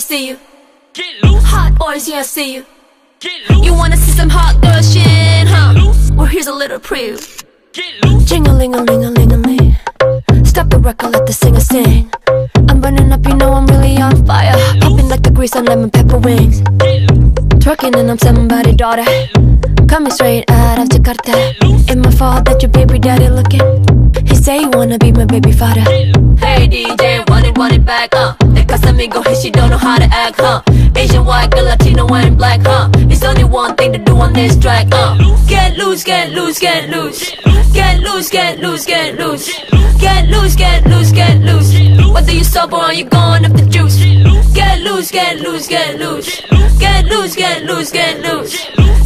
I see you. Get loose, Hot boys, yeah, I see you. get loose, You wanna see some hot girl shit, huh? Well, here's a little preview. get loose. Jing a ling a ling a ling a ling. Stop the record, let the singer sing. I'm burning up, you know I'm really on fire. Popping like the grease on lemon pepper wings. Twerking and I'm somebody's daughter. Coming straight out of Jakarta. It's my fault that your baby daddy looking. He say he wanna be my baby father. Hey DJ, want it, back, uh. The Casamigo, hey, she don't know how to act, huh? Asian, white, girl, Latino, and black, huh? It's only one thing to do on this track, uh. Get loose, get loose, get loose. Get loose, get loose, get loose. Get loose, get loose, get loose. Whether you sober or you going up the juice. Get loose, get loose, get loose. Get loose, get loose, get loose.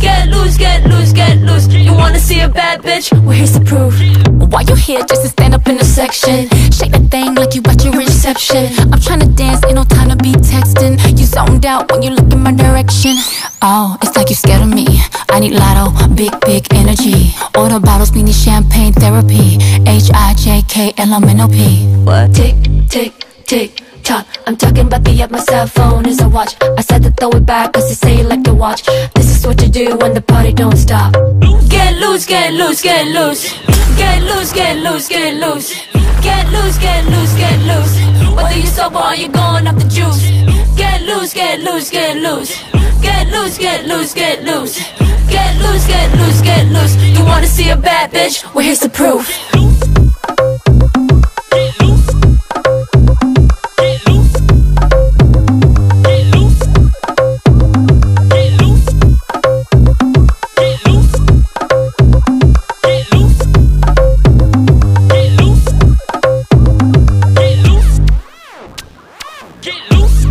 Get loose, get loose, get loose. You wanna see a bad bitch? Well, here's the proof. Why you here just to stand up in the section? Shake that thing like you I'm tryna dance, ain't no time to be texting. You zoned out when you look in my direction. Oh, it's like you scared of me. I need lotto, big, big energy. All the bottles, we need champagne therapy. H I J K L M N O P. What? Tick, tick, tick, tock. I'm talking about the app, my cell phone is a watch. I said to throw it back, cause you say you like to watch. This is what you do when the party don't stop. Get loose, get loose, get loose. Get loose, get loose, get loose. Get loose, get loose, get loose. Whether you sober or you going off the juice. Get loose, get loose, get loose. Get loose, get loose, get loose. Get loose, get loose, get loose. You wanna see a bad bitch? Well, here's the proof. loose.